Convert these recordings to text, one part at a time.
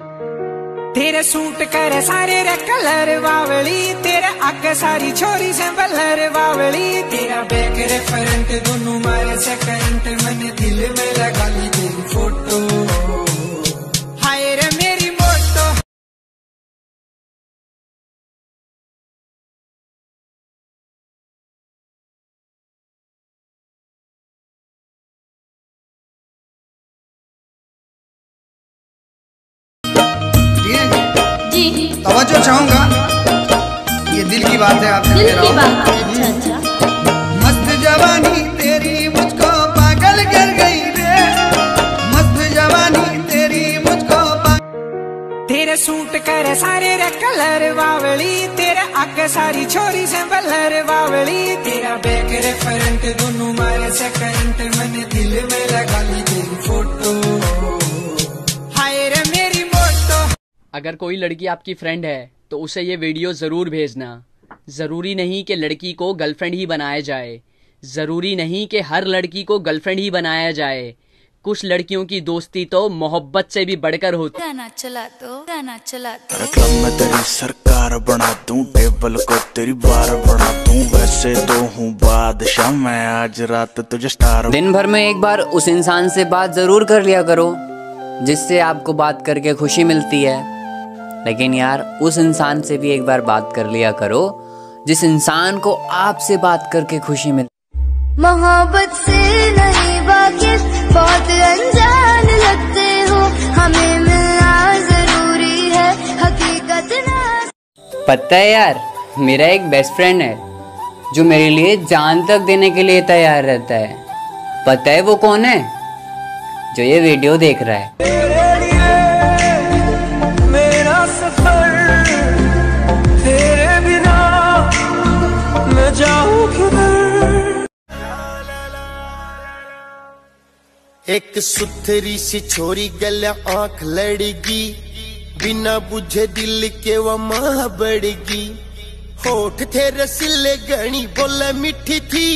तेरे सूट करे सारे रे कलर बावली तेरे अग सारी छोरी से बलर बावली तेरा बैक रे फ्रंट दोनों मारे से तवज्जो चाहूँगा। ये दिल की बात है आपसे दिल की बात अच्छा अच्छा। मस्त जवानी तेरी मुझको पागल कर गई रे। मस्त जवानी तेरी मुझको पागल तेरे सूट करे सारे रे कलर बावली तेरे अग सारी छोरी से बलर बावली। तेरा बैक रे फ्रंट दोनों मारे से करंट मैंने दिल में लगा ली तेरी फ़ोटो अगर कोई लड़की आपकी फ्रेंड है तो उसे ये वीडियो ज़रूर भेजना। ज़रूरी नहीं कि लड़की को गर्लफ्रेंड ही बनाया जाए। ज़रूरी नहीं कि हर लड़की को गर्लफ्रेंड ही बनाया जाए। कुछ लड़कियों की दोस्ती तो मोहब्बत से भी बढ़कर होती गाना चला गाना चला क्लब में तेरी सरकार बना दूँ टेबल को तेरी बार बना दूँ। वैसे तो हूँ बादशाह मैं आज रात तुझे स्टार दिन भर में एक बार उस इंसान से बात ज़रूर कर लिया करो जिससे आपको बात करके खुशी मिलती है। लेकिन यार उस इंसान से भी एक बार बात कर लिया करो जिस इंसान को आपसे बात करके खुशी मिलती मोहब्बत से नहीं वाकिफ बहुत अनजान लगते हो। हमें मिलना ज़रूरी है हकीकत ना। पता है यार मेरा एक बेस्ट फ्रेंड है जो मेरे लिए जान तक देने के लिए तैयार रहता है। पता है वो कौन है? जो ये वीडियो देख रहा है। एक सुथरी सी छोरी गल आँख लड़गी, बिना बुझे दिल के वो माह बढ़गी होठ थे रसिले गणी बोले मीठी थी।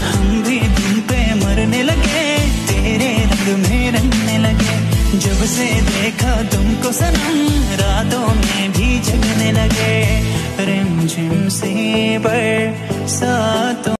हम भी तुम पे मरने लगे, तेरे रंग में रंगने लगे। जब से देखा तुमको सनम, रातों में भी जगने लगे। रिमझिम से बरसातों